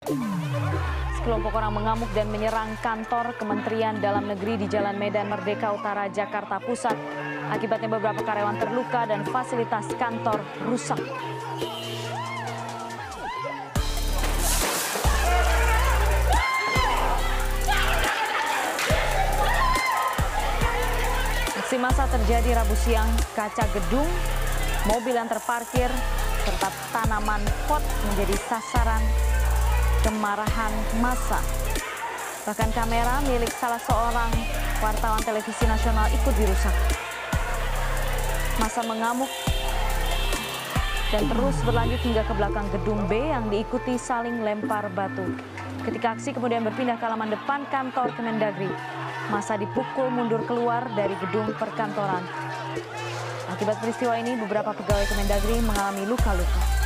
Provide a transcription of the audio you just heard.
Sekelompok orang mengamuk dan menyerang kantor Kementerian Dalam Negeri di Jalan Medan Merdeka Utara, Jakarta Pusat. Akibatnya beberapa karyawan terluka dan fasilitas kantor rusak. Aksi massa terjadi Rabu siang, kaca gedung, mobil yang terparkir, serta tanaman pot menjadi sasaran kemarahan massa. Bahkan kamera milik salah seorang wartawan televisi nasional ikut dirusak. Massa mengamuk dan terus berlanjut hingga ke belakang gedung B yang diikuti saling lempar batu. Ketika aksi kemudian berpindah ke halaman depan kantor Kemendagri, masa dipukul mundur keluar dari gedung perkantoran. Akibat peristiwa ini, beberapa pegawai Kemendagri mengalami luka-luka.